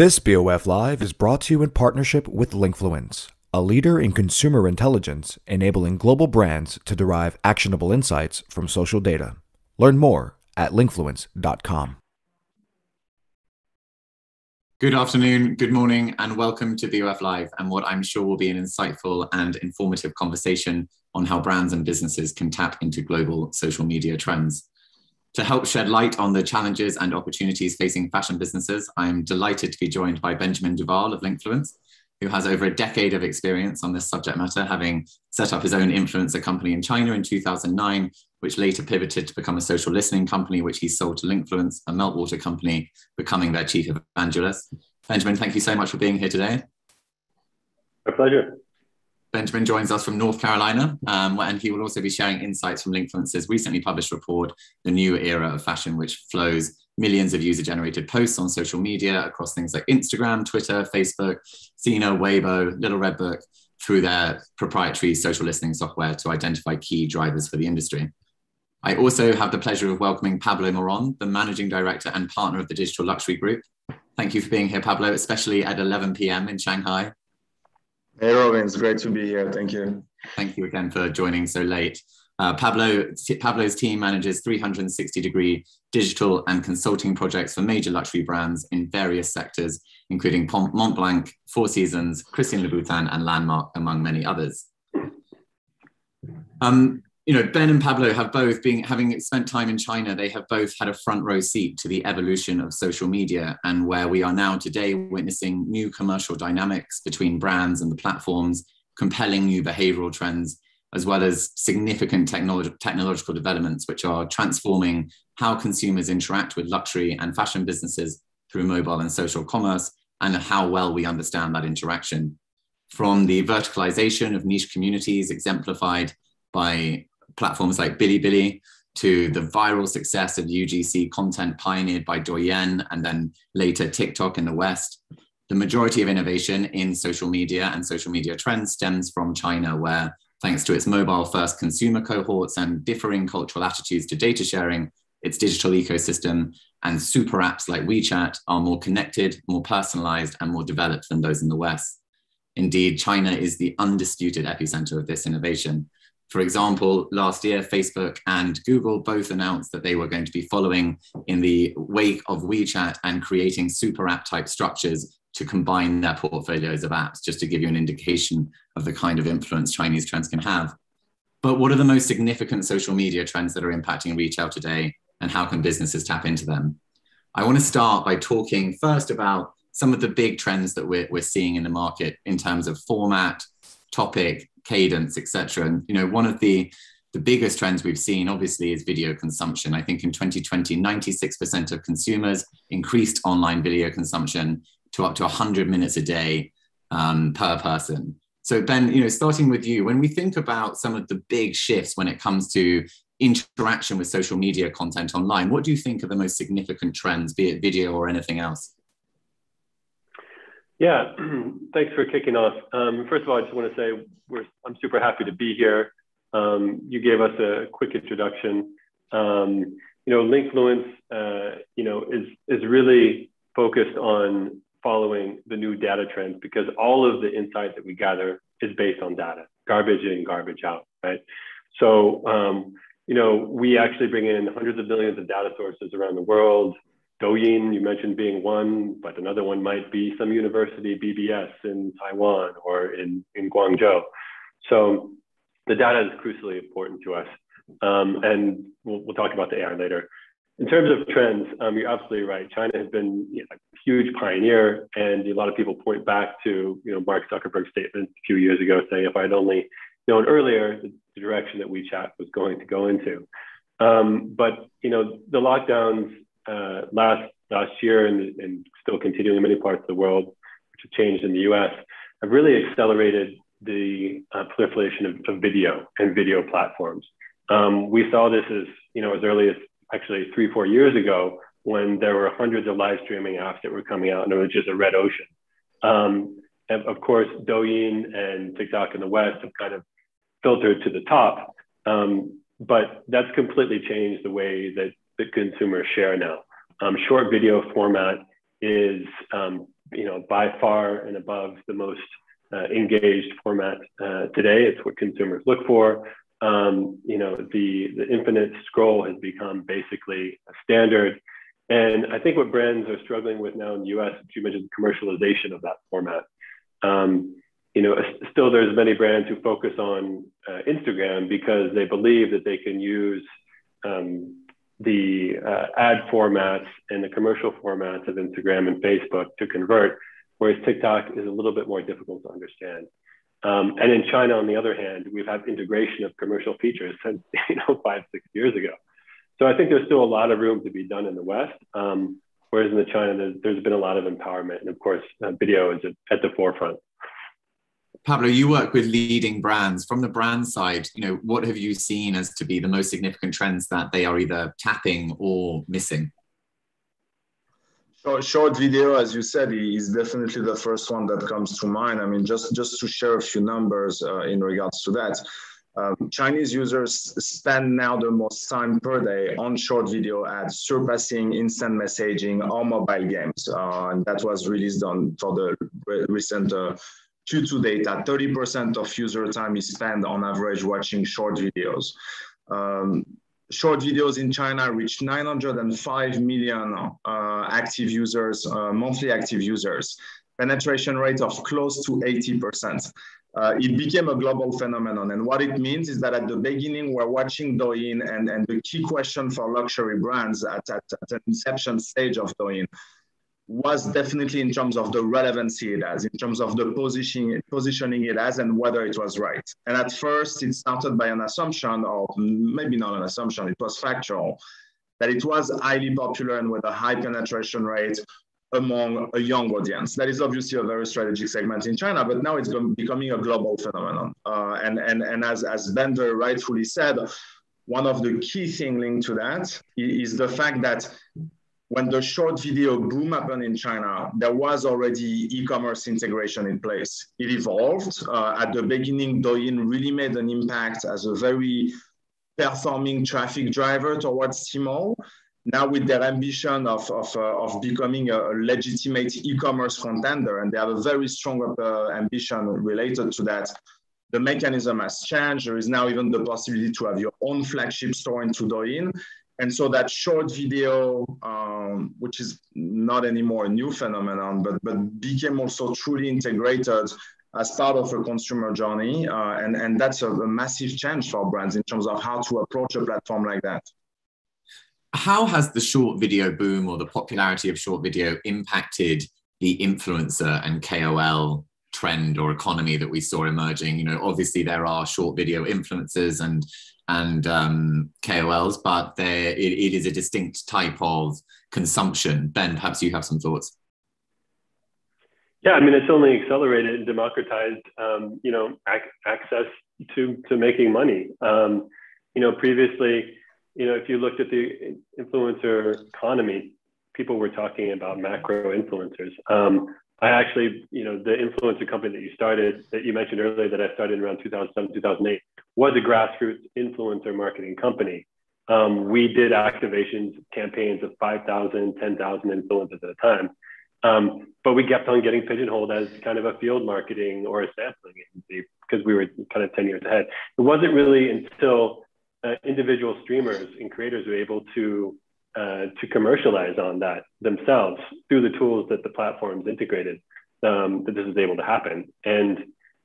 This BOF Live is brought to you in partnership with Linkfluence, a leader in consumer intelligence enabling global brands to derive actionable insights from social data. Learn more at linkfluence.com. Good afternoon, good morning, and welcome to BOF Live and what I'm sure will be an insightful and informative conversation on how brands and businesses can tap into global social media trends. To help shed light on the challenges and opportunities facing fashion businesses, I'm delighted to be joined by Benjamin Duvall of Linkfluence, who has over a decade of experience on this subject matter, having set up his own influencer company in China in 2009, which later pivoted to become a social listening company, which he sold to Linkfluence, a Meltwater company, becoming their chief evangelist. Benjamin, thank you so much for being here today. My pleasure. Benjamin joins us from North Carolina, um, and he will also be sharing insights from Linkfluence's recently published report, The New Era of Fashion, which flows millions of user generated posts on social media across things like Instagram, Twitter, Facebook, Sina, Weibo, Little Red Book, through their proprietary social listening software to identify key drivers for the industry. I also have the pleasure of welcoming Pablo Mauron, the managing director and partner of the Digital Luxury Group. Thank you for being here, Pablo, especially at 11 p.m. in Shanghai. Hey, Robin, it's great to be here. Thank you. Thank you again for joining so late. Uh, Pablo, Pablo's team manages 360 degree digital and consulting projects for major luxury brands in various sectors, including Montblanc, Four Seasons, Christian Louboutin, and Landmark, among many others. Um, you know, Ben and Pablo have both been having spent time in China, they have both had a front row seat to the evolution of social media and where we are now today witnessing new commercial dynamics between brands and the platforms, compelling new behavioral trends, as well as significant technolog- technological developments which are transforming how consumers interact with luxury and fashion businesses through mobile and social commerce and how well we understand that interaction. From the verticalization of niche communities exemplified by platforms like Bilibili to the viral success of UGC content pioneered by Douyin and then later TikTok in the West. The majority of innovation in social media and social media trends stems from China, where thanks to its mobile first consumer cohorts and differing cultural attitudes to data sharing, its digital ecosystem and super apps like WeChat are more connected, more personalized, and more developed than those in the West. Indeed, China is the undisputed epicenter of this innovation. For example, last year, Facebook and Google both announced that they were going to be following in the wake of WeChat and creating super app type structures to combine their portfolios of apps, just to give you an indication of the kind of influence Chinese trends can have. But what are the most significant social media trends that are impacting retail today, and how can businesses tap into them? I want to start by talking first about some of the big trends that we're, we're seeing in the market in terms of format, topic, cadence, etc. And you know, one of the the biggest trends we've seen, obviously, is video consumption. I think in 2020, 96% of consumers increased online video consumption to up to 100 minutes a day um, per person. So, Ben, you know, starting with you, when we think about some of the big shifts when it comes to interaction with social media content online, what do you think are the most significant trends, be it video or anything else? Yeah, thanks for kicking off. Um, first of all, I just want to say I'm super happy to be here. Um, you gave us a quick introduction. Um, you know, Linkfluence, uh, you know, is is really focused on following the new data trends because all of the insight that we gather is based on data, garbage in, garbage out, right? So, um, you know, we actually bring in hundreds of millions of data sources around the world. Douyin, you mentioned being one, but another one might be some university BBS in Taiwan or in, in Guangzhou. So the data is crucially important to us. Um, and we'll, we'll, talk about the AI later. In terms of trends, um, you're absolutely right. China has been you know, a huge pioneer, and a lot of people point back to you know Mark Zuckerberg's statement a few years ago saying, "If I'd only known earlier the, direction that WeChat was going to go into." Um, but you know the lockdowns uh, last last year and, and, still continuing in many parts of the world, which have changed in the U.S., have really accelerated the uh, proliferation of, of, video and video platforms. Um, we saw this as you know as early as actually three four years ago when there were hundreds of live streaming apps that were coming out and it was just a red ocean. Um, and of course, Douyin and TikTok in the West have kind of filtered to the top. Um, but that's completely changed the way that the consumers share now. Um, short video format is um, you know, by far and above the most uh, engaged format uh, today. It's what consumers look for. Um, you know, the, the infinite scroll has become basically a standard. And I think what brands are struggling with now in the US, you mentioned commercialization of that format. Um, you know, still there's many brands who focus on uh, Instagram because they believe that they can use um, the uh, ad formats and the commercial formats of Instagram and Facebook to convert, whereas TikTok is a little bit more difficult to understand. Um, and in China, on the other hand, we've had integration of commercial features since you know five six years ago. So I think there's still a lot of room to be done in the West. Um, whereas in the China, there's, there's been a lot of empowerment, and of course, uh, video is at the forefront. Pablo, you work with leading brands. From the brand side, you know, what have you seen as to be the most significant trends that they are either tapping or missing? Short, short video, as you said, is definitely the first one that comes to mind. I mean, just, just to share a few numbers uh, in regards to that. Um, Chinese users spend now the most time per day on short video ads, surpassing instant messaging or mobile games. Uh, and that was released on for the re recent uh, Q2 data. 30% of user time is spent on average watching short videos. Um, short videos in China reached 905 million uh, active users, uh, monthly active users, penetration rate of close to 80%. Uh, it became a global phenomenon. And what it means is that at the beginning, we're watching Douyin, and, and the key question for luxury brands at, at, at the inception stage of Douyin was definitely in terms of the relevancy it has, in terms of the positioning, positioning it has, and whether it was right. And at first, it started by an assumption, or maybe not an assumption, it was factual, that it was highly popular and with a high penetration rate among a young audience. That is obviously a very strategic segment in China, but now it's becoming a global phenomenon. Uh, and, and, and as, as Ben very rightfully said, one of the key things linked to that is the fact that when the short video boom happened in China, there was already e-commerce integration in place. It evolved. Uh, at the beginning, Douyin really made an impact as a very performing traffic driver towards Tmall. Now with their ambition of, of, uh, of becoming a, legitimate e-commerce contender, and they have a very strong uh, ambition related to that, the mechanism has changed. There is now even the possibility to have your own flagship store into Douyin. And so that short video, um, which is not anymore a new phenomenon, but, but became also truly integrated as part of a consumer journey. Uh, and, and that's a, a massive change for brands in terms of how to approach a platform like that. How has the short video boom or the popularity of short video impacted the influencer and KOL trend or economy that we saw emerging? You know, obviously there are short video influencers and and um, KOLs, but it, it is a distinct type of consumption. Ben, perhaps you have some thoughts. Yeah, I mean, it's only accelerated and democratized, um, you know, ac- access to to making money. Um, you know, previously, you know, if you looked at the influencer economy, people were talking about macro influencers. Um, I actually, you know, the influencer company that you started, that you mentioned earlier, that I started around 2007, 2008, was a grassroots influencer marketing company. Um, we did activations, campaigns of 5,000, 10,000 influencers at a time. Um, but we kept on getting pigeonholed as kind of a field marketing or a sampling agency because we were kind of 10 years ahead. It wasn't really until uh, individual streamers and creators were able to uh, to commercialize on that themselves through the tools that the platforms integrated um, that this is able to happen. And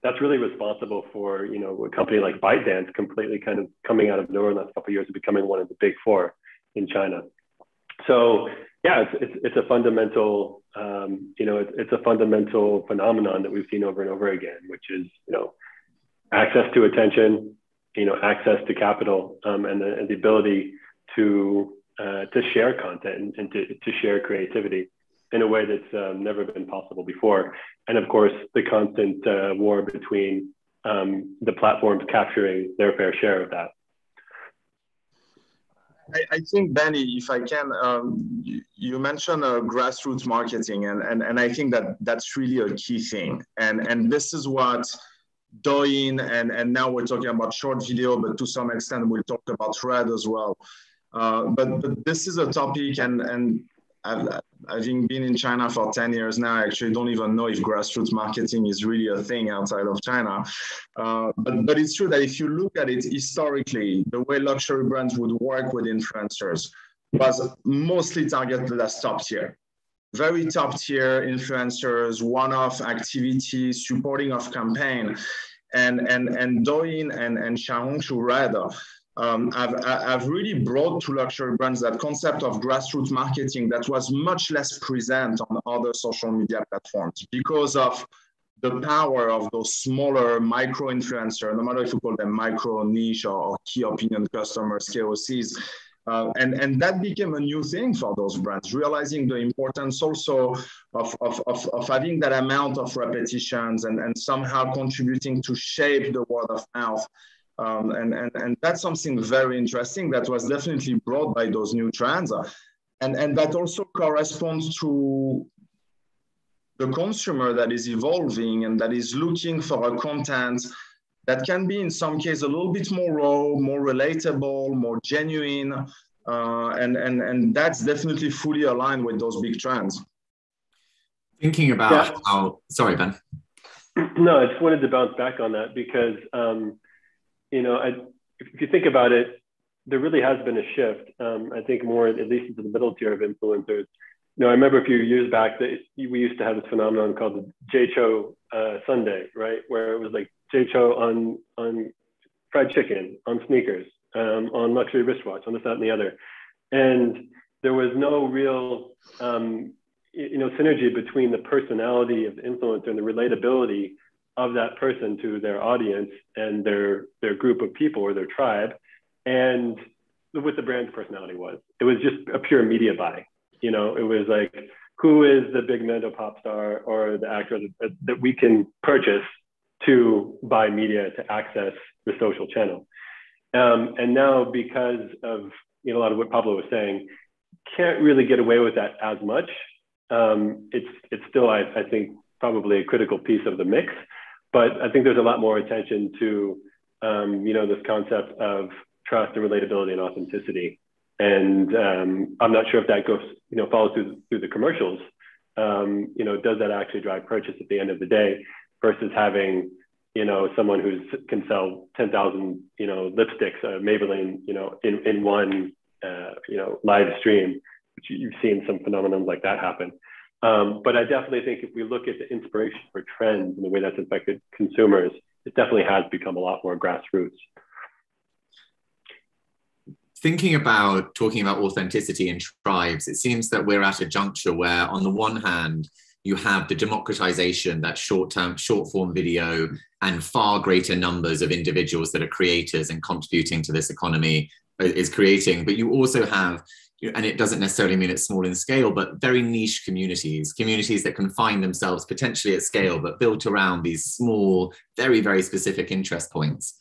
that's really responsible for you know a company like ByteDance completely kind of coming out of nowhere in the last couple of years and becoming one of the big four in China. So yeah, it's it's, it's a fundamental um, you know it's, it's a fundamental phenomenon that we've seen over and over again, which is you know access to attention, you know access to capital, um, and, the, and the ability to uh, to share content and, and to, to share creativity in a way that's um, never been possible before. And of course, the constant uh, war between um, the platforms capturing their fair share of that. I, I think, Benny, if I can, um, you, you, mentioned uh, grassroots marketing, and, and, and I think that that's really a key thing. And, and this is what Douyin, and, and now we're talking about short video, but to some extent, we'll talk about Thread as well. Uh, but, but this is a topic, and, and I've, having been in China for 10 years now, I actually don't even know if grassroots marketing is really a thing outside of China. Uh, but, but it's true that if you look at it historically, the way luxury brands would work with influencers was mostly targeted as top tier. Very top tier influencers, one-off activities, supporting of campaign. And, and, and Douyin and, and Xiaohongshu rather um, I've, I've really brought to luxury brands that concept of grassroots marketing that was much less present on other social media platforms because of the power of those smaller micro influencers, no matter if you call them micro niche or key opinion customers, KOCs. Uh, and, and that became a new thing for those brands, realizing the importance also of, of, of, of having that amount of repetitions and, and somehow contributing to shape the word of mouth um, and, and, and that's something very interesting that was definitely brought by those new trends. And, and that also corresponds to the consumer that is evolving and that is looking for a content that can be in some case a little bit more raw, more relatable, more genuine. Uh, and, and, and that's definitely fully aligned with those big trends. Thinking about yeah. how, sorry, Ben. No, I just wanted to bounce back on that because um, you know, I, if you think about it, there really has been a shift. Um, I think more, at least into the middle tier of influencers. You know, I remember a few years back that we used to have this phenomenon called the Jay Chou uh, Sunday, right, where it was like Jay Chou on on fried chicken, on sneakers, um, on luxury wristwatch, on this, that, and the other, and there was no real, um, you know, synergy between the personality of the influencer and the relatability of that person to their audience and their their group of people or their tribe. And what the brand's personality was. It was just a pure media buy you know? It was like who is the big Mandopop star or the actor that, that we can purchase to buy media to access the social channel? Um, and now because of you know a lot of what pablo was saying can't really get away with that as much. Um, it's it's still I, I think probably a critical piece of the mix but I think there's a lot more attention to, um, you know, this concept of trust and relatability and authenticity. And um, I'm not sure if that goes, you know, follows through, through the commercials. Um, you know, does that actually drive purchase at the end of the day versus having, you know, someone who can sell 10,000, you know, lipsticks, uh, Maybelline, you know, in, in one, uh, you know, live stream, which you've seen some phenomenons like that happen. Um, but I definitely think if we look at the inspiration for trends and the way that's affected consumers, it definitely has become a lot more grassroots. Thinking about talking about authenticity in tribes, it seems that we're at a juncture where, on the one hand, you have the democratization, that short term, short form video, and far greater numbers of individuals that are creators and contributing to this economy is creating. But you also have and it doesn't necessarily mean it's small in scale, but very niche communities, communities that can find themselves potentially at scale, but built around these small, very, very specific interest points.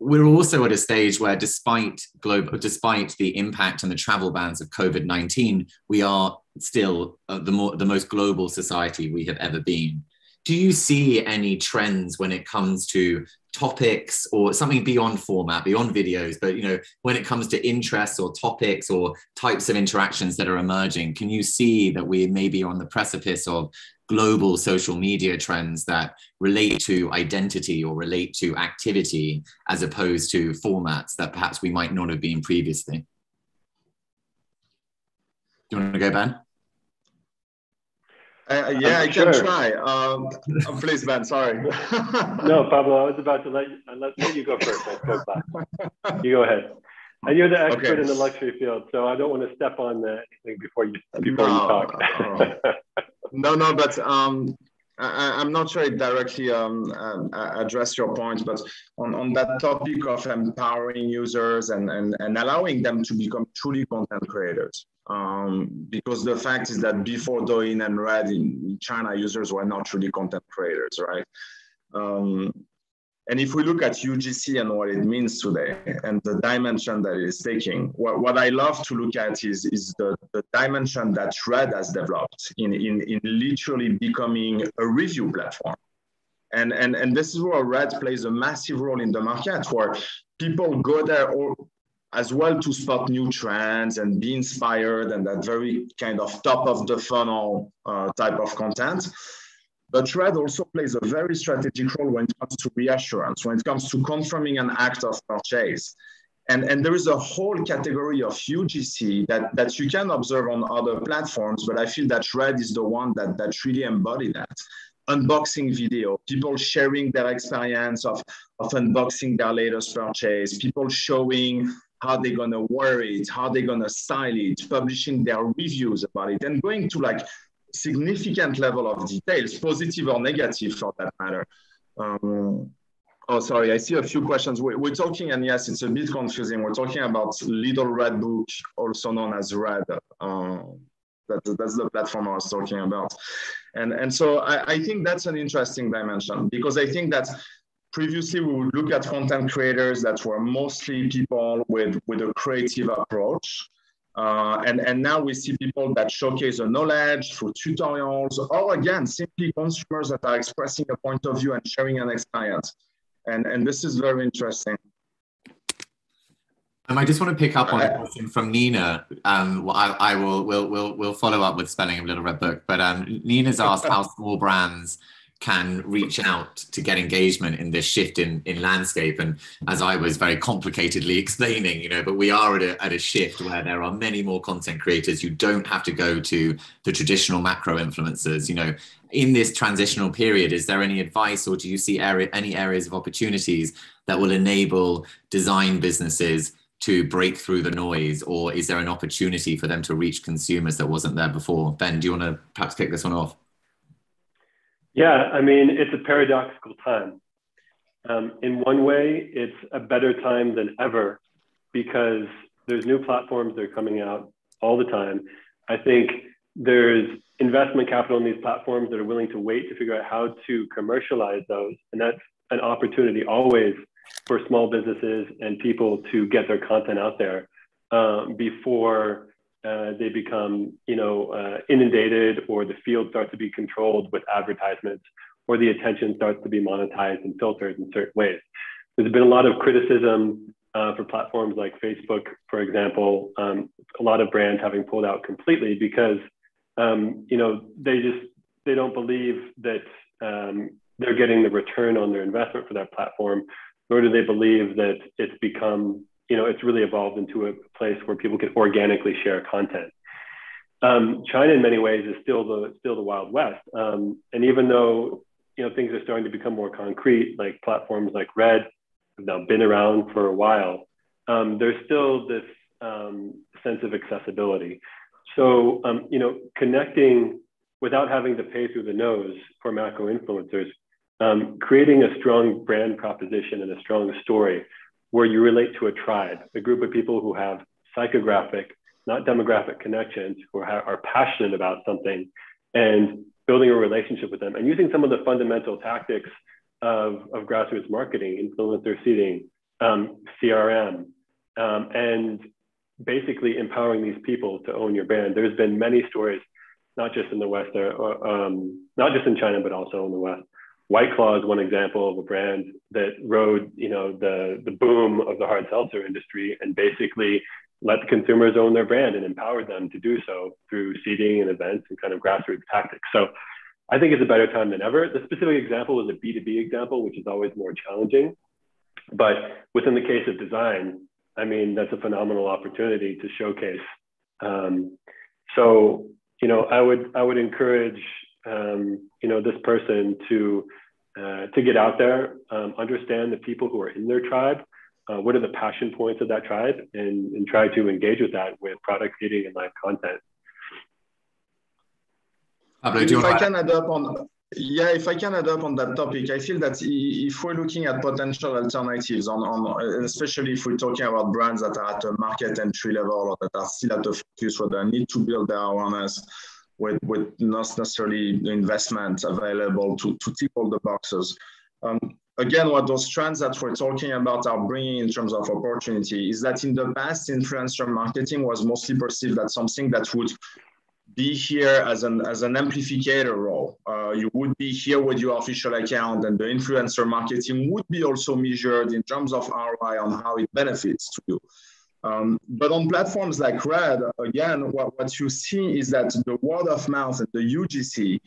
We're also at a stage where, despite global, despite the impact and the travel bans of COVID nineteen, we are still uh, the more the most global society we have ever been. Do you see any trends when it comes to topics or something beyond format beyond videos but you know when it comes to interests or topics or types of interactions that are emerging can you see that we may be on the precipice of global social media trends that relate to identity or relate to activity as opposed to formats that perhaps we might not have been previously? Do you want to go ben uh, yeah, I can try. Um, oh, please, Ben. Sorry. no, Pablo. I was about to let you, let, you go first. I spoke back. You go ahead. And you're the expert okay. in the luxury field, so I don't want to step on anything before you before no, you talk. no, no, but um, I, am not sure it directly um, uh, address your point, but on, on that topic of empowering users and, and, and allowing them to become truly content creators. Um, because the fact is that before Douyin and Red in China, users were not truly content creators, right? Um, and if we look at UGC and what it means today and the dimension that it is taking, what, what I love to look at is, is the, the dimension that Red has developed in, in, in literally becoming a review platform. And, and, and this is where Red plays a massive role in the market where people go there as well to spot new trends and be inspired and that very kind of top of the funnel uh, type of content. But Red also plays a very strategic role when it comes to reassurance, when it comes to confirming an act of purchase. And, and there is a whole category of UGC that, that you can observe on other platforms, but I feel that Red is the one that, that really embody that. Unboxing video, people sharing their experience of, of unboxing their latest purchase, people showing how they're gonna wear it, how they're gonna style it, publishing their reviews about it, and going to like significant level of details, positive or negative for that matter. Um, oh, sorry, I see a few questions. We're, we're, talking, and yes, it's a bit confusing. We're talking about Little Red Book, also known as Red. Uh, that, that's the platform I was talking about. And, and so I, I think that's an interesting dimension because I think that previously we would look at content creators that were mostly people with, with a creative approach. Uh, and, and now we see people that showcase the knowledge through tutorials, or again, simply consumers that are expressing a point of view and sharing an experience. And, and this is very interesting. Um, I just want to pick up on a question from Nina. Um, I, I, will we'll, we'll, we'll follow up with spelling of Little Red Book, but um, Nina's asked how small brands can reach out to get engagement in this shift in, in landscape. And as I was very complicatedly explaining, you know, but we are at a, at a shift where there are many more content creators. You don't have to go to the traditional macro influencers. You know, in this transitional period, is there any advice or do you see area, any areas of opportunities that will enable design businesses to break through the noise or is there an opportunity for them to reach consumers that wasn't there before? Ben, do you want to perhaps kick this one off? Yeah, I mean, it's a paradoxical time. Um, in one way, it's a better time than ever because there's new platforms that are coming out all the time. I think there's investment capital in these platforms that are willing to wait to figure out how to commercialize those. And that's an opportunity always for small businesses and people to get their content out there um, before uh, they become, you know, uh, inundated or the field starts to be controlled with advertisements or the attention starts to be monetized and filtered in certain ways. There's been a lot of criticism uh, for platforms like Facebook, for example, um, a lot of brands having pulled out completely because, um, you know, they just, they don't believe that um, they're getting the return on their investment for that platform, nor do they believe that it's become you know, it's really evolved into a place where people can organically share content. Um, China, in many ways, is still the still the Wild West. Um, and even though you know things are starting to become more concrete, like platforms like Red have now been around for a while, um, there's still this um, sense of accessibility. So um, you know, connecting without having to pay through the nose for macro influencers, um, creating a strong brand proposition and a strong story where you relate to a tribe, a group of people who have psychographic, not demographic connections, who are, are passionate about something, and building a relationship with them and using some of the fundamental tactics of, of grassroots marketing, influencer seeding, um, CRM, um, and basically empowering these people to own your brand. There's been many stories, not just in the West, or, uh, um, not just in China, but also in the West, White Claw is one example of a brand that rode, you know, the the boom of the hard seltzer industry and basically let the consumers own their brand and empowered them to do so through seeding and events and kind of grassroots tactics. So I think it's a better time than ever. The specific example is a B2B example, which is always more challenging. But within the case of design, I mean, that's a phenomenal opportunity to showcase. Um, so, you know, I would I would encourage um, you know, this person to, uh, to get out there, um, understand the people who are in their tribe, uh, what are the passion points of that tribe, and, and try to engage with that with product seeding and live content. if I can add up on, yeah, if I can add up on that topic, I feel that if we're looking at potential alternatives on, on especially if we're talking about brands that are at a market entry level or that are still at a focus where they need to build their awareness, with, with not necessarily investment available to, to tick all the boxes. Um, again, what those trends that we're talking about are bringing in terms of opportunity is that in the past, influencer marketing was mostly perceived as something that would be here as an as an amplificator role. Uh, you would be here with your official account, and the influencer marketing would be also measured in terms of ROI on how it benefits to you. Um, but on platforms like Red, again, what, what you see is that the word of mouth and the UGC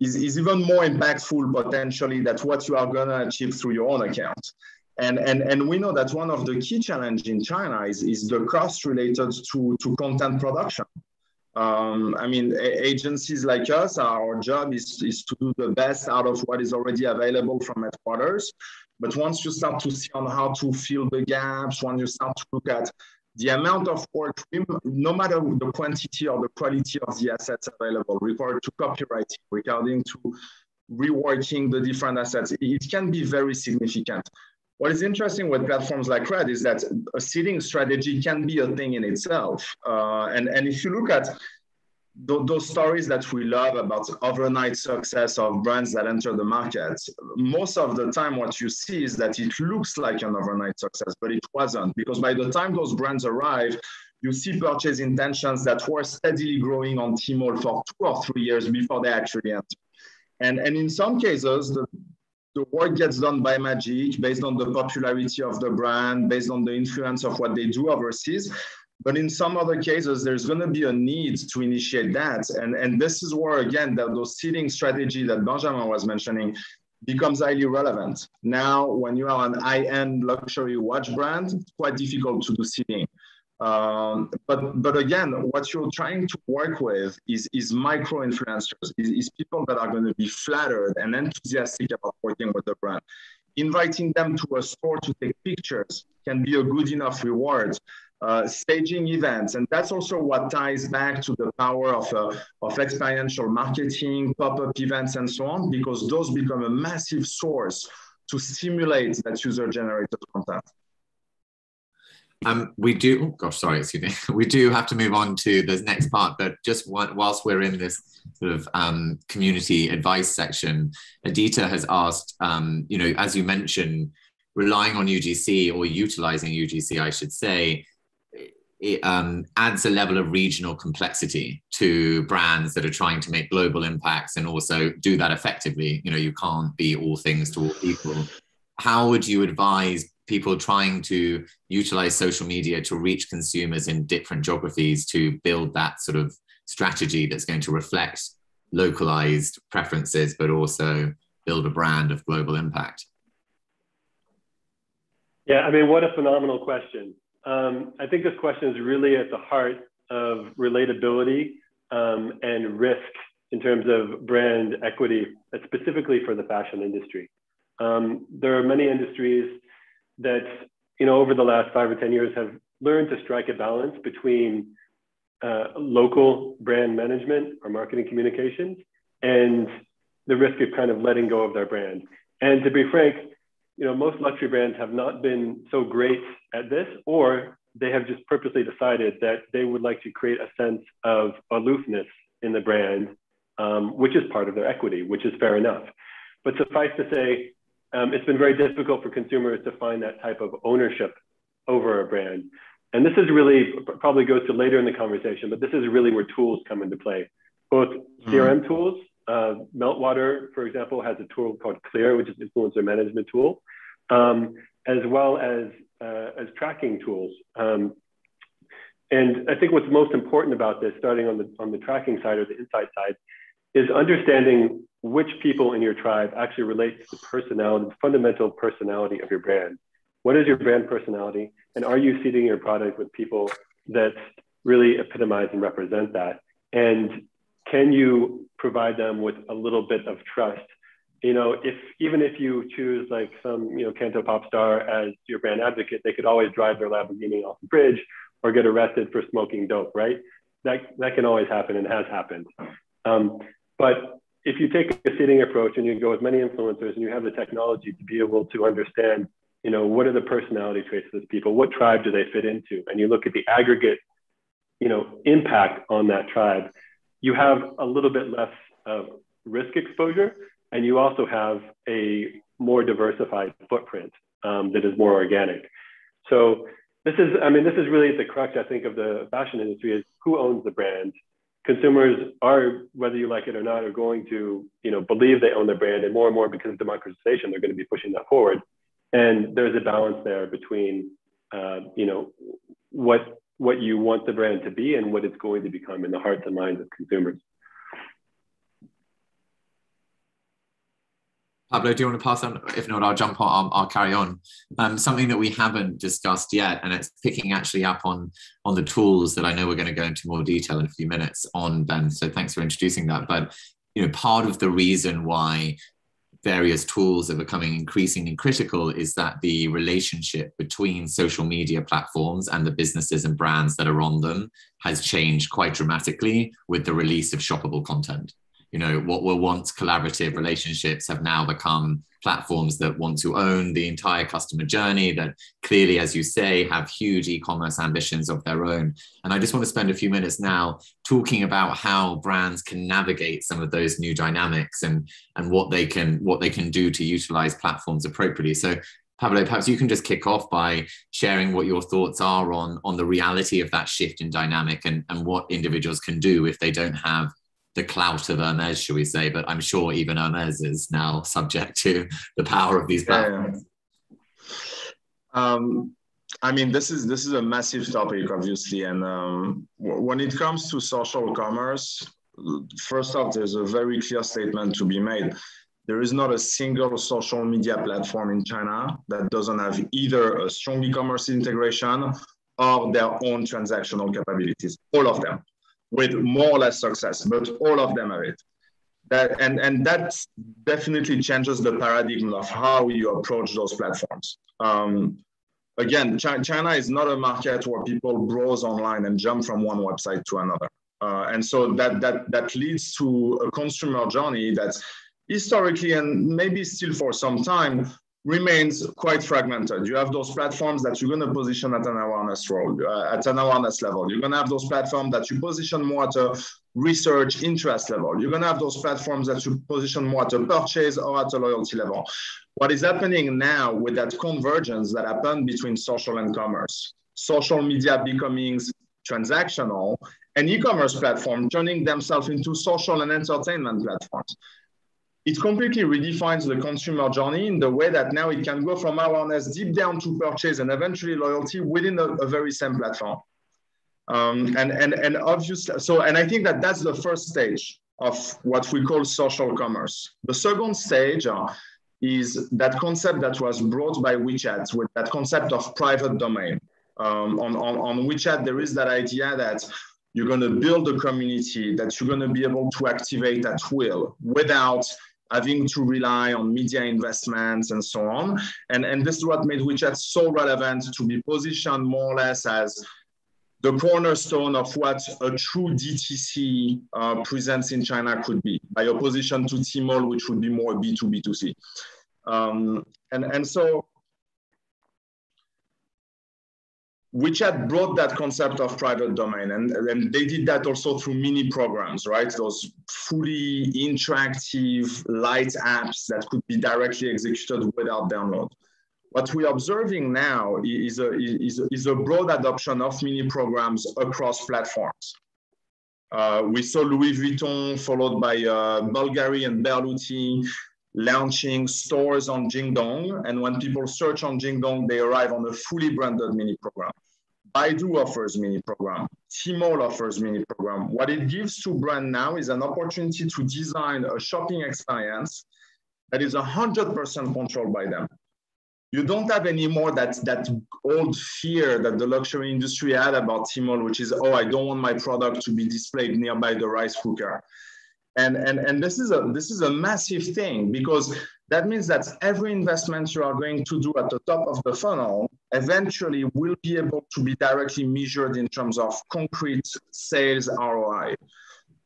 is, is even more impactful potentially than what you are going to achieve through your own account. And, and, and we know that one of the key challenges in China is, is the cost related to, to content production. Um, I mean, agencies like us, our job is, is to do the best out of what is already available from headquarters. But once you start to see on how to fill the gaps, when you start to look at the amount of work, no matter the quantity or the quality of the assets available, required to copywriting, regarding to reworking the different assets, it can be very significant. What is interesting with platforms like Red is that a seeding strategy can be a thing in itself. Uh, and, and if you look at th- those stories that we love about overnight success of brands that enter the market, most of the time what you see is that it looks like an overnight success, but it wasn't. Because by the time those brands arrive, you see purchase intentions that were steadily growing on Tmall for two or three years before they actually enter. And, and in some cases, the, the work gets done by magic based on the popularity of the brand, based on the influence of what they do overseas. But in some other cases, there's going to be a need to initiate that. And, and this is where, again, the, those seeding strategy that Benjamin was mentioning becomes highly relevant. Now, when you are an high-end luxury watch brand, it's quite difficult to do seeding. Um, but but again, what you're trying to work with is is micro influencers, is, is people that are going to be flattered and enthusiastic about working with the brand. Inviting them to a store to take pictures can be a good enough reward uh, staging events. And that's also what ties back to the power of, uh, of experiential marketing, pop-up events, and so on, because those become a massive source to stimulate that user-generated content. Um, we do, oh gosh, sorry, excuse me. We do have to move on to the next part, but just whilst we're in this sort of um, community advice section, Adita has asked, um, you know, as you mentioned, relying on UGC or utilizing UGC, I should say, it um, adds a level of regional complexity to brands that are trying to make global impacts and also do that effectively. You know, you can't be all things to all people. How would you advise people trying to utilize social media to reach consumers in different geographies to build that sort of strategy that's going to reflect localized preferences, but also build a brand of global impact? Yeah, I mean, what a phenomenal question. Um, I think this question is really at the heart of relatability um, and risk in terms of brand equity, specifically for the fashion industry. Um, there are many industries that, you know, over the last five or 10 years have learned to strike a balance between uh, local brand management or marketing communications and the risk of kind of letting go of their brand. And to be frank, you know, most luxury brands have not been so great at this, or they have just purposely decided that they would like to create a sense of aloofness in the brand, um, which is part of their equity, which is fair enough. But suffice to say, um, it's been very difficult for consumers to find that type of ownership over a brand. And this is really probably goes to later in the conversation, but this is really where tools come into play. Both CRM mm-hmm. tools uh, Meltwater, for example, has a tool called Klear, which is an influencer management tool, um, as well as, uh, as tracking tools. Um, and I think what's most important about this, starting on the, on the tracking side or the insight side, is understanding which people in your tribe actually relate to the personality, the fundamental personality of your brand. What is your brand personality? And are you seeding your product with people that really epitomize and represent that? And can you provide them with a little bit of trust? You know, if even if you choose like some, you know, Cantopop star as your brand advocate, they could always drive their Lamborghini off the bridge or get arrested for smoking dope, right? That, that can always happen and has happened. Um, but if you take a seeding approach and you go with many influencers and you have the technology to be able to understand, you know, what are the personality traits of these people? What tribe do they fit into? And you look at the aggregate, you know, impact on that tribe you have a little bit less of risk exposure, and you also have a more diversified footprint um, that is more organic. So this is, I mean, this is really the crux, I think, of the fashion industry is who owns the brand. Consumers are, whether you like it or not, are going to, you know, believe they own the brand, and more and more because of democratization, they're going to be pushing that forward. And there's a balance there between, uh, you know, what what you want the brand to be and what it's going to become in the hearts and minds of consumers. Pablo, do you want to pass on? If not, I'll jump on. I'll, I'll carry on. Um, something that we haven't discussed yet, and it's picking actually up on on the tools that I know we're going to go into more detail in a few minutes on Ben. So thanks for introducing that. But you know, part of the reason why various tools are becoming increasingly critical is that the relationship between social media platforms and the businesses and brands that are on them has changed quite dramatically with the release of shoppable content you know what were once collaborative relationships have now become platforms that want to own the entire customer journey that clearly as you say have huge e-commerce ambitions of their own. And i just want to spend a few minutes now talking about how brands can navigate some of those new dynamics and and what they can what they can do to utilize platforms appropriately. So Pablo, perhaps you can just kick off by sharing what your thoughts are on, on the reality of that shift in dynamic and, and what individuals can do if they don't have the clout of Hermes, shall we say? But I'm sure even Hermes is now subject to the power of these platforms. Yeah. Um, I mean, this is this is a massive topic, obviously, and um, when it comes to social commerce, first off, there's a very clear statement to be made. There is not a single social media platform in China that doesn't have either a strong e-commerce integration or their own transactional capabilities. All of them with more or less success, but all of them have it. That, and, and that definitely changes the paradigm of how you approach those platforms. Um, again, China is not a market where people browse online and jump from one website to another. Uh, and so that, that, that leads to a consumer journey that's historically and maybe still for some time remains quite fragmented. You have those platforms that you're going to position at an awareness role, uh, at an awareness level. You're going to have those platforms that you position more at a research interest level. You're going to have those platforms that you position more at a purchase or at a loyalty level. What is happening now with that convergence that happened between social and commerce, social media becoming transactional, and e-commerce platform turning themselves into social and entertainment platforms it completely redefines the consumer journey in the way that now it can go from awareness deep down to purchase and eventually loyalty within a, a very same platform. Um, and, and, and obviously, so, and I think that that's the first stage of what we call social commerce. The second stage uh, is that concept that was brought by WeChat with that concept of private domain. Um, on, on, on WeChat, there is that idea that you're going to build a community that you're going to be able to activate at will without having to rely on media investments and so on. And, and this is what made WeChat so relevant to be positioned more or less as the cornerstone of what a true DTC uh, presence in China could be, by opposition to Tmall, which would be more B2B2C. Um, and, and so WeChat brought that concept of private domain, and, and they did that also through mini programs, right? Those fully interactive light apps that could be directly executed without download. What we're observing now is a, is, a, is a broad adoption of mini programs across platforms. Uh, we saw Louis Vuitton followed by uh, Bulgari and Berluti launching stores on Jingdong. And when people search on Jingdong, they arrive on a fully branded mini program. Baidu offers mini program. Tmall offers mini program. What it gives to brand now is an opportunity to design a shopping experience that is 100% controlled by them. You don't have anymore that, that old fear that the luxury industry had about Tmall, which is, oh, I don't want my product to be displayed nearby the rice cooker. And, and, and this, is a, this is a massive thing because that means that every investment you are going to do at the top of the funnel eventually will be able to be directly measured in terms of concrete sales ROI.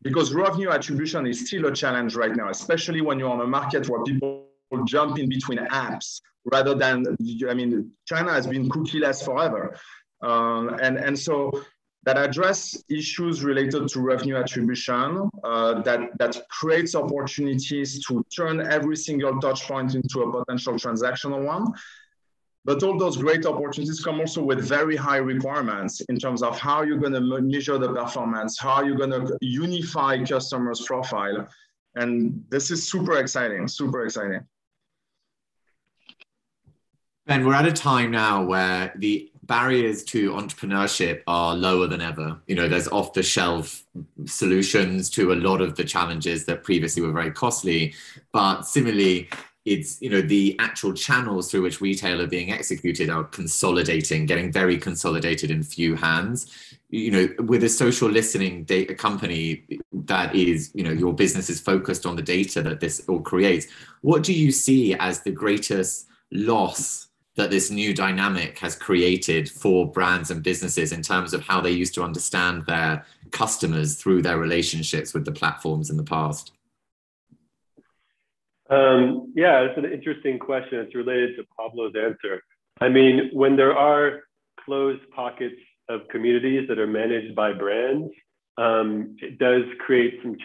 Because revenue attribution is still a challenge right now, especially when you're on a market where people jump in between apps rather than, I mean, China has been cookieless forever. Um, and, and so that address issues related to revenue attribution uh, that, that creates opportunities to turn every single touch point into a potential transactional one. But all those great opportunities come also with very high requirements in terms of how you're going to measure the performance, how you're going to unify customers' profile. And this is super exciting, super exciting. Ben, we're at a time now where the barriers to entrepreneurship are lower than ever. You know, there's off the shelf solutions to a lot of the challenges that previously were very costly. But similarly, it's you know the actual channels through which retail are being executed are consolidating getting very consolidated in few hands you know with a social listening data company that is you know your business is focused on the data that this all creates what do you see as the greatest loss that this new dynamic has created for brands and businesses in terms of how they used to understand their customers through their relationships with the platforms in the past um, yeah, it's an interesting question. It's related to Pablo's answer. I mean, when there are closed pockets of communities that are managed by brands, um, it does create some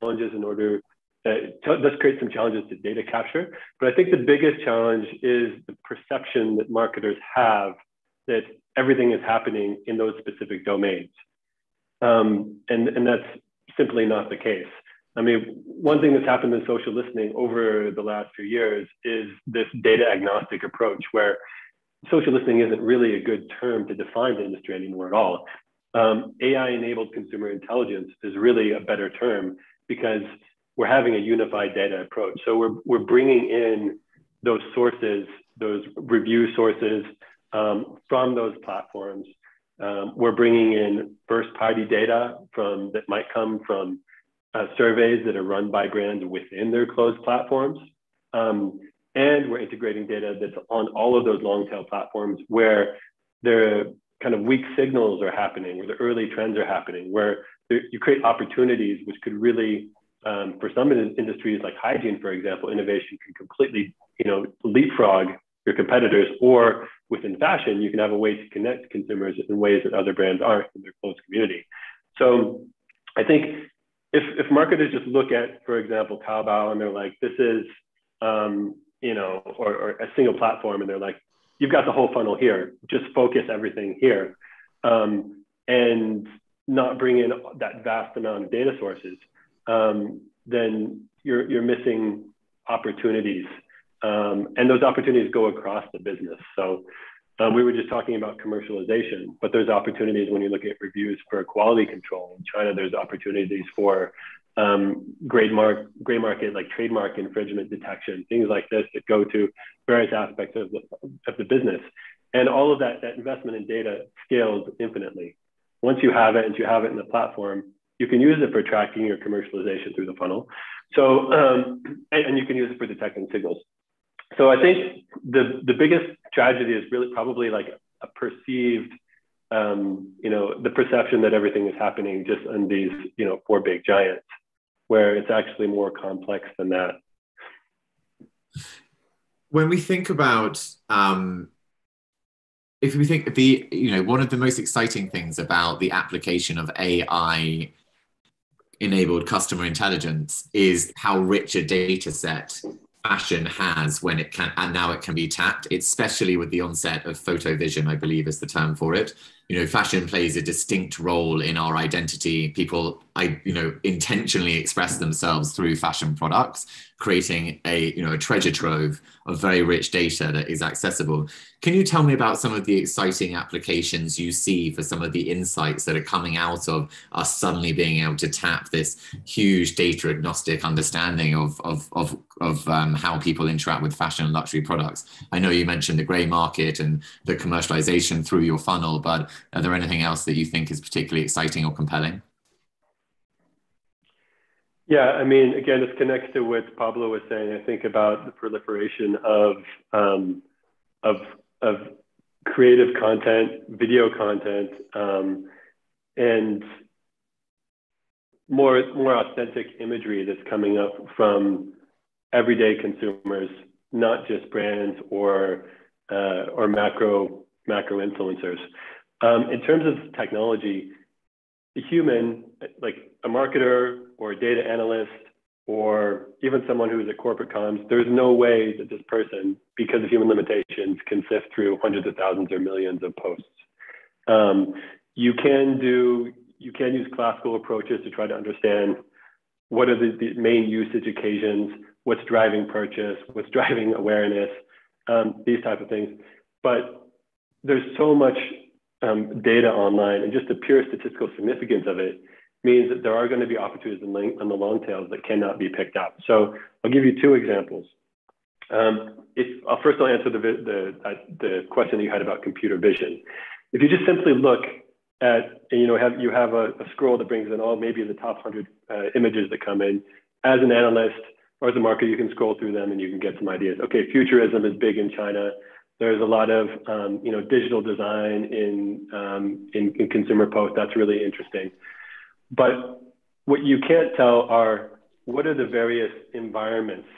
challenges in order, uh, does create some challenges to data capture. But I think the biggest challenge is the perception that marketers have that everything is happening in those specific domains. Um, and, and that's simply not the case. I mean, one thing that's happened in social listening over the last few years is this data agnostic approach where social listening isn't really a good term to define the industry anymore at all. Um, AI enabled consumer intelligence is really a better term because we're having a unified data approach. So we're, we're bringing in those sources, those review sources um, from those platforms. Um, we're bringing in first party data from that might come from uh, surveys that are run by brands within their closed platforms. Um, and we're integrating data that's on all of those long tail platforms where the kind of weak signals are happening, where the early trends are happening, where there, you create opportunities which could really, um, for some industries like hygiene, for example, innovation can completely, you know, leapfrog your competitors. Or within fashion, you can have a way to connect consumers in ways that other brands aren't in their closed community. So I think if, if marketers just look at, for example, Taobao and they're like, this is, um, you know, or, or, a single platform, and they're like, you've got the whole funnel here, just focus everything here, um, and not bring in that vast amount of data sources, um, then you're, you're missing opportunities. Um, and those opportunities go across the business. So um, we were just talking about commercialization, but there's opportunities when you look at reviews for quality control. In China, there's opportunities for um, gray, mark, gray market, like trademark infringement detection, things like this that go to various aspects of the, of the business. And all of that, that investment in data scales infinitely. Once you have it and you have it in the platform, you can use it for tracking your commercialization through the funnel. So, um, and, and you can use it for detecting signals. So I think the, the biggest tragedy is really probably like a perceived, um, you know, the perception that everything is happening just on these, you know, four big giants, where it's actually more complex than that. When we think about, um, if we think the, you know, one of the most exciting things about the application of AI enabled customer intelligence is how rich a data set fashion has when it can and now it can be tapped especially with the onset of photo vision i believe is the term for it you know fashion plays a distinct role in our identity people i you know intentionally express themselves through fashion products creating a you know a treasure trove of very rich data that is accessible can you tell me about some of the exciting applications you see for some of the insights that are coming out of us suddenly being able to tap this huge data agnostic understanding of, of, of, of um, how people interact with fashion and luxury products? I know you mentioned the gray market and the commercialization through your funnel, but are there anything else that you think is particularly exciting or compelling? Yeah, I mean, again, this connects to what Pablo was saying. I think about the proliferation of um, of of creative content, video content, um, and more more authentic imagery that's coming up from everyday consumers, not just brands or uh, or macro macro influencers. Um, in terms of technology, the human, like a marketer or a data analyst or even someone who's at corporate comms, there's no way that this person, because of human limitations, can sift through hundreds of thousands or millions of posts. Um, you can do, you can use classical approaches to try to understand what are the, the main usage occasions, what's driving purchase, what's driving awareness, um, these type of things. But there's so much um, data online, and just the pure statistical significance of it means that there are going to be opportunities in, on the long tails that cannot be picked up. So I'll give you two examples. Um, if, I'll first I'll answer the, the, uh, the question you had about computer vision. If you just simply look at, you know, have, you have a, a scroll that brings in all maybe the top 100 uh, images that come in, as an analyst or as a marketer, you can scroll through them and you can get some ideas. Okay, futurism is big in China. There's a lot of, um, you know, digital design in, um, in, in consumer post That's really interesting. But what you can't tell are what are the various environments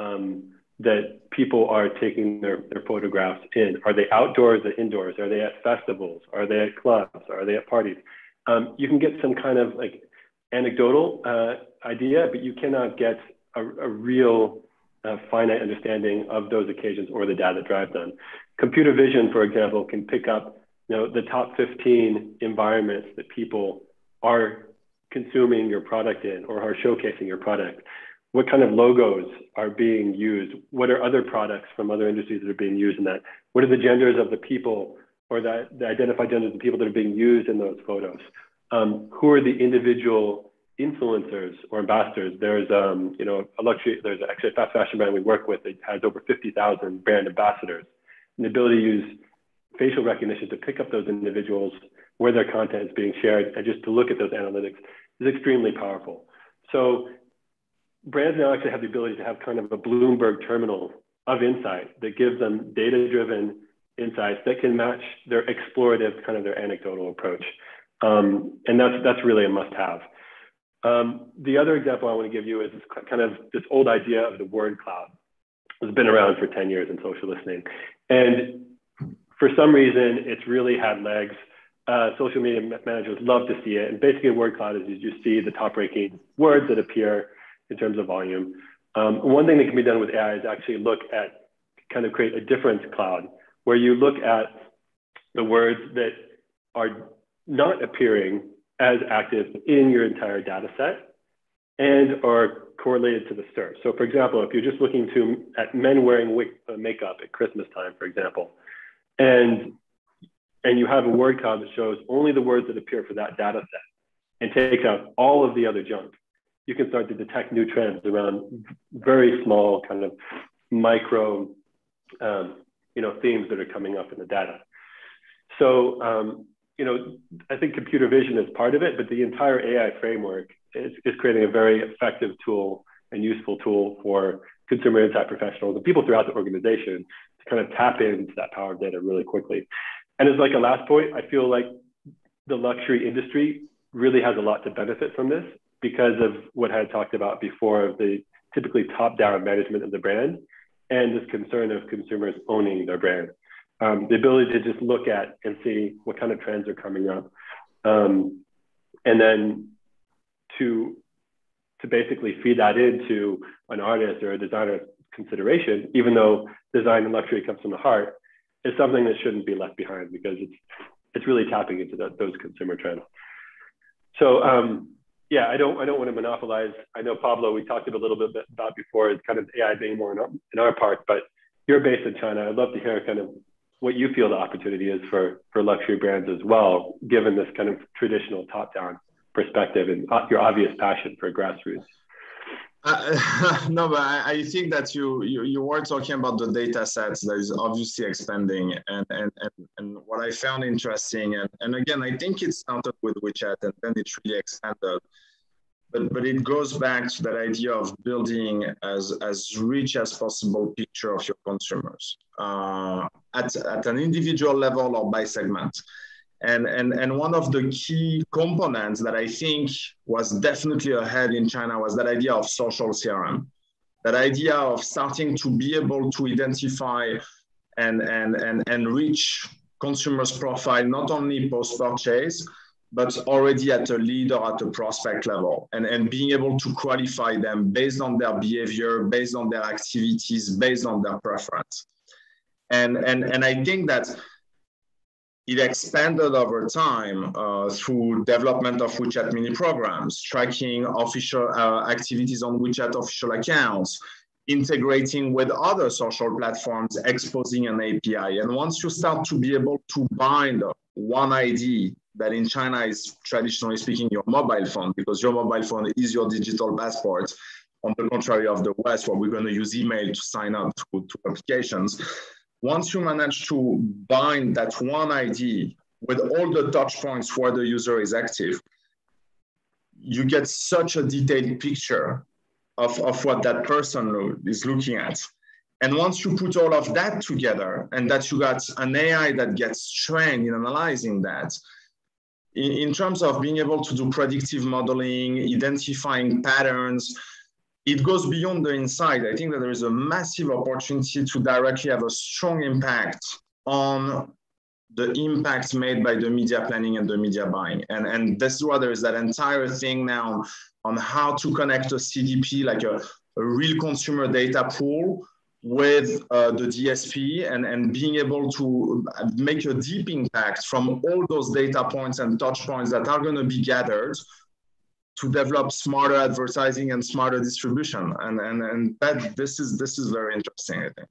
um, that people are taking their, their photographs in. Are they outdoors or indoors? Are they at festivals? Are they at clubs? Are they at parties? Um, you can get some kind of like anecdotal uh, idea, but you cannot get a, a real uh, finite understanding of those occasions or the data that drives them. Computer vision, for example, can pick up you know, the top 15 environments that people are consuming your product in or are showcasing your product what kind of logos are being used? What are other products from other industries that are being used in that? What are the genders of the people or the, the identified genders of the people that are being used in those photos? Um, who are the individual influencers or ambassadors? There's, um, you know, a luxury, there's actually a fast fashion brand we work with that has over 50,000 brand ambassadors. And the ability to use facial recognition to pick up those individuals, where their content is being shared, and just to look at those analytics is extremely powerful. So brands now actually have the ability to have kind of a Bloomberg terminal of insight that gives them data-driven insights that can match their explorative, kind of their anecdotal approach. Um, and that's, that's really a must-have. Um, the other example I want to give you is this kind of this old idea of the word cloud. It's been around for 10 years in social listening. And for some reason, it's really had legs. Uh, social media managers love to see it. And basically, a word cloud is you just see the top ranking words that appear in terms of volume. Um, one thing that can be done with AI is actually look at kind of create a difference cloud where you look at the words that are not appearing as active in your entire data set and are correlated to the search. So for example, if you're just looking to at men wearing uh, makeup at Christmas time, for example, and and you have a word cloud that shows only the words that appear for that data set and takes out all of the other junk you can start to detect new trends around very small kind of micro, um, you know, themes that are coming up in the data. So, um, you know, I think computer vision is part of it, but the entire AI framework is, is creating a very effective tool and useful tool for consumer insight professionals and people throughout the organization to kind of tap into that power of data really quickly. And as like a last point, I feel like the luxury industry really has a lot to benefit from this because of what I had talked about before of the typically top-down management of the brand and this concern of consumers owning their brand. Um, the ability to just look at and see what kind of trends are coming up. Um, and then to, to basically feed that into an artist or a designer consideration, even though design and luxury comes from the heart, is something that shouldn't be left behind because it's, it's really tapping into those consumer trends. So um, yeah, I don't I don't want to monopolize. I know Pablo, we talked a little bit about before, is kind of AI being more in our, in our part, but you're based in China. I'd love to hear kind of what you feel the opportunity is for for luxury brands as well, given this kind of traditional top-down perspective and uh, your obvious passion for grassroots. Uh, no, but I, I, think that you, you you were talking about the data sets that is obviously expanding, and and and, and what I found interesting, and, and again, I think it started with WeChat, and then it really expanded. But but it goes back to that idea of building as as rich as possible picture of your consumers uh, at at an individual level or by segment. And, and, and one of the key components that I think was definitely ahead in China was that idea of social CRM, that idea of starting to be able to identify and, and, and, and reach consumers' profile, not only post-purchase, but already at a lead or at a prospect level and, and being able to qualify them based on their behavior, based on their activities, based on their preference. And, and, and I think that it expanded over time uh, through development of WeChat mini programs, tracking official uh, activities on WeChat official accounts, integrating with other social platforms, exposing an API. And once you start to be able to bind one ID that in China is traditionally speaking your mobile phone, because your mobile phone is your digital passport, on the contrary of the West, where we're going to use email to sign up to, to applications. Once you manage to bind that one ID with all the touch points where the user is active, you get such a detailed picture of, of what that person is looking at. And once you put all of that together and that you got an AI that gets trained in analyzing that, in, in terms of being able to do predictive modeling, identifying patterns, it goes beyond the inside. I think that there is a massive opportunity to directly have a strong impact on the impact made by the media planning and the media buying. And, and this is why there is that entire thing now on how to connect a CDP, like a, a real consumer data pool with uh, the DSP and, and being able to make a deep impact from all those data points and touch points that are going to be gathered to develop smarter advertising and smarter distribution. And, and, and that this is this is very interesting, I think.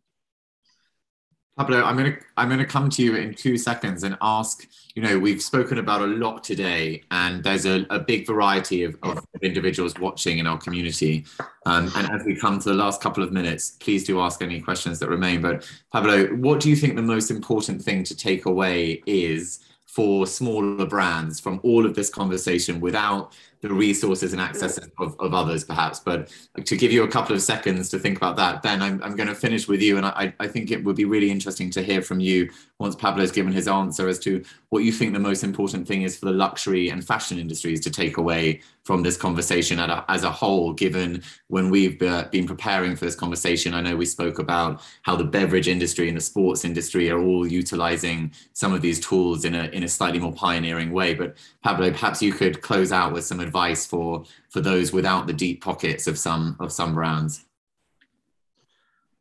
Pablo, I'm going to I'm going to come to you in two seconds and ask. You know, we've spoken about a lot today, and there's a, a big variety of, of individuals watching in our community. Um, and as we come to the last couple of minutes, please do ask any questions that remain. But Pablo, what do you think the most important thing to take away is for smaller brands from all of this conversation without the resources and access mm. of, of others perhaps. But to give you a couple of seconds to think about that ben i'm, I'm going to finish with you and I, I think it would be really interesting to hear from you once pablo's given his answer as to what you think the most important thing is for the luxury and fashion industries to take away from this conversation a, as a whole given when we've been preparing for this conversation i know we spoke about how the beverage industry and the sports industry are all utilizing some of these tools in a, in a slightly more pioneering way but pablo perhaps you could close out with some advice for for those without the deep pockets of some of some brands?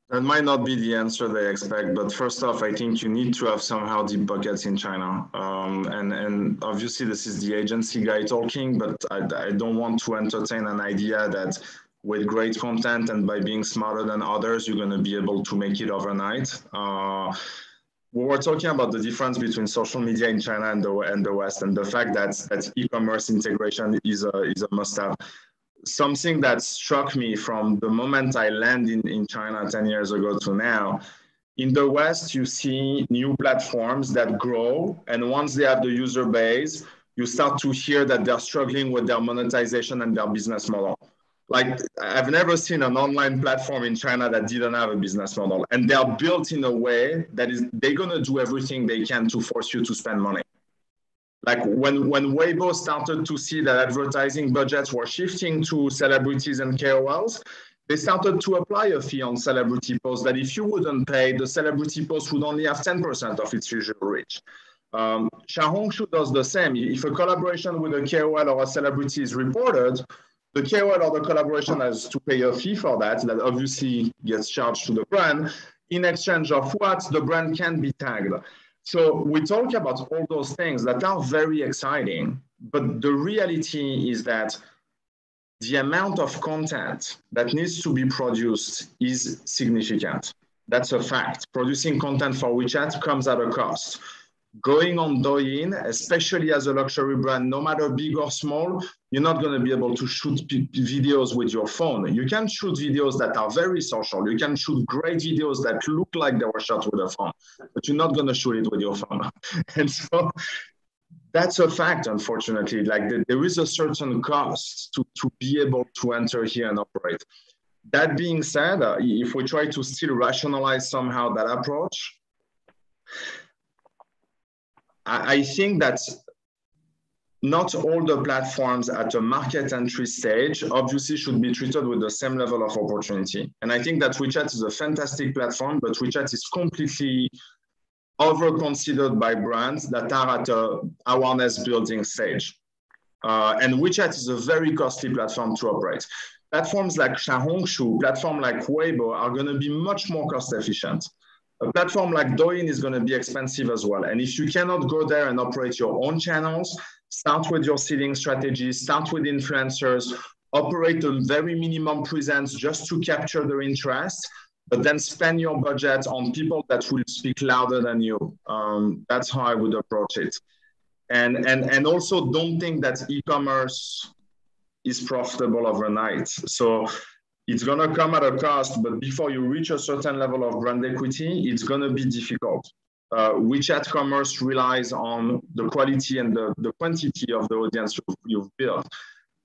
That might not be the answer they expect, but first off, I think you need to have somehow deep pockets in China. Um, and, and obviously, this is the agency guy talking, but I, I don't want to entertain an idea that with great content and by being smarter than others, you're going to be able to make it overnight. Uh, we were talking about the difference between social media in China and the, and the West, and the fact that, that e-commerce integration is a, is a must-have. Something that struck me from the moment I landed in, in China 10 years ago to now, in the West, you see new platforms that grow, and once they have the user base, you start to hear that they're struggling with their monetization and their business model like I've never seen an online platform in China that didn't have a business model. And they are built in a way that is they're gonna do everything they can to force you to spend money. Like when, when Weibo started to see that advertising budgets were shifting to celebrities and KOLs, they started to apply a fee on celebrity posts that if you wouldn't pay, the celebrity post would only have 10% of its usual reach. Um, Xiaohongshu does the same. If a collaboration with a KOL or a celebrity is reported, the KOL or the collaboration has to pay a fee for that, that obviously gets charged to the brand, in exchange of what the brand can be tagged. So we talk about all those things that are very exciting, but the reality is that the amount of content that needs to be produced is significant. That's a fact. Producing content for WeChat comes at a cost going on Douyin, especially as a luxury brand, no matter big or small, you're not going to be able to shoot videos with your phone. You can shoot videos that are very social. You can shoot great videos that look like they were shot with a phone, but you're not going to shoot it with your phone. and so that's a fact, unfortunately. Like the, there is a certain cost to, to be able to enter here and operate. That being said, uh, if we try to still rationalize somehow that approach, I think that not all the platforms at a market entry stage obviously should be treated with the same level of opportunity. And I think that WeChat is a fantastic platform, but WeChat is completely over-considered by brands that are at a awareness building stage. Uh, and WeChat is a very costly platform to operate. Platforms like Xiaohongshu, platform like Weibo are going to be much more cost efficient a platform like Douyin is going to be expensive as well. And if you cannot go there and operate your own channels, start with your seeding strategy, start with influencers, operate a very minimum presence just to capture their interest, but then spend your budget on people that will speak louder than you. Um, that's how I would approach it. And, and, and also don't think that e-commerce is profitable overnight. So it's going to come at a cost, but before you reach a certain level of brand equity, it's going to be difficult. Uh, WeChat commerce relies on the quality and the, the quantity of the audience you've, you've built.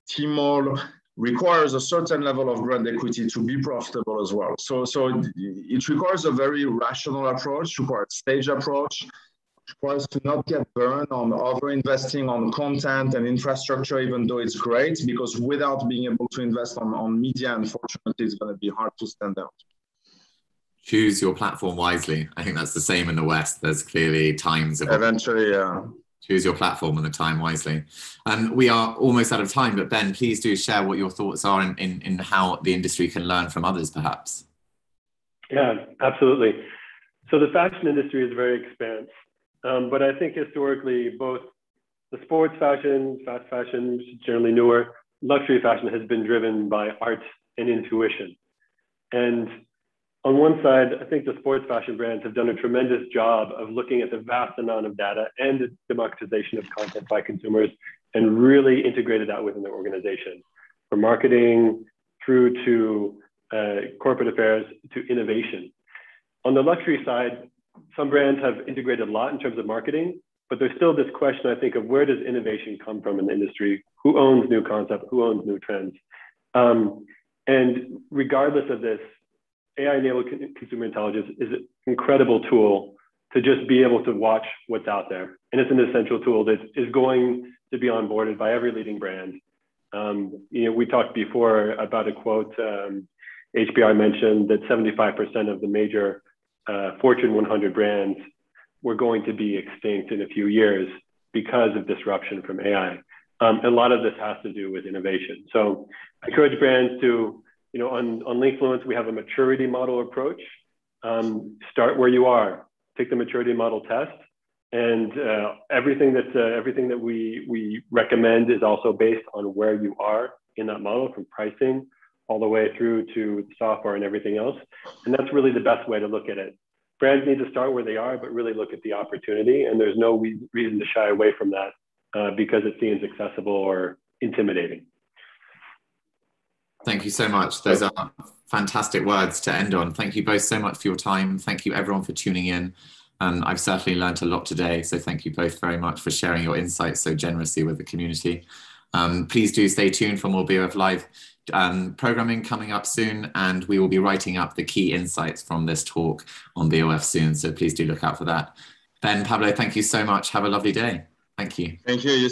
Tmall requires a certain level of brand equity to be profitable as well. So, so it requires a very rational approach, requires stage approach, requires to not get burned on over investing on content and infrastructure, even though it's great, because without being able to invest on, on media, unfortunately, it's going to be hard to stand out. Choose your platform wisely. I think that's the same in the West. There's clearly times of eventually, yeah choose your platform and the time wisely. Um, we are almost out of time, but Ben, please do share what your thoughts are in, in, in how the industry can learn from others, perhaps. Yeah, absolutely. So the fashion industry is very expansive, um, but I think historically both the sports fashion, fast fashion, generally newer, luxury fashion has been driven by art and intuition. And on one side, I think the sports fashion brands have done a tremendous job of looking at the vast amount of data and the democratization of content by consumers and really integrated that within their organization, from marketing through to uh, corporate affairs to innovation. On the luxury side, some brands have integrated a lot in terms of marketing, but there's still this question, I think, of where does innovation come from in the industry? Who owns new concepts? Who owns new trends? Um, and regardless of this, AI-enabled consumer intelligence is an incredible tool to just be able to watch what's out there. And it's an essential tool that is going to be onboarded by every leading brand. Um, you know, we talked before about a quote um, HBR mentioned that 75% of the major uh, Fortune 100 brands were going to be extinct in a few years because of disruption from AI. Um, and a lot of this has to do with innovation. So I encourage brands to you know, on, on Linkfluence, we have a maturity model approach. Um, start where you are, take the maturity model test, and uh, everything that uh, everything that we we recommend is also based on where you are in that model, from pricing all the way through to the software and everything else. And that's really the best way to look at it. Brands need to start where they are, but really look at the opportunity. And there's no reason to shy away from that uh, because it seems accessible or intimidating. Thank you so much. Those are fantastic words to end on. Thank you both so much for your time. Thank you everyone for tuning in. And I've certainly learned a lot today. So thank you both very much for sharing your insights so generously with the community. Um, please do stay tuned for more BOF Live um, programming coming up soon. And we will be writing up the key insights from this talk on BOF soon. So please do look out for that. Ben, Pablo, thank you so much. Have a lovely day. Thank you. Thank you.